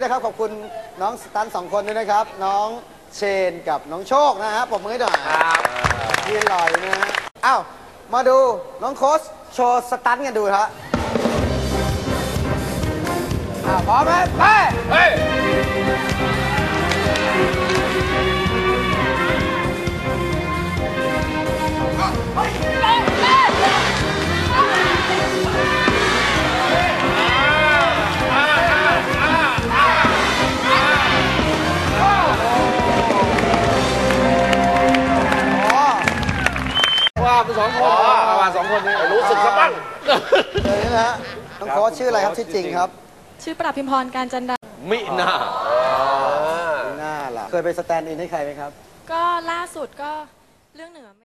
นะครับขอบคุณน้องสตันสองคนด้วยนะครับ น้องเชนกับน้องโชคนะฮะปรบมือให้หน่อยครับยืนลอยนะฮะอ้าวมาดูน้องโค้ชโชว์สตันกันดูฮะอ่าพร้อมไหมไปเฮ้ยอ๋อ ว่าเป็นสองคนประมาณสองคนนี้รู้สึกสะบั้งเลยนะฮะน้องโค้ชชื่ออะไรครับชื่อจริงครับ ชื่อปราบพิมพรการจันดามิน่าน่าล่ะ เคยไปสแตนด์อินให้ใครไหมครับ ก็ล่าสุดก็เรื่องเหนือ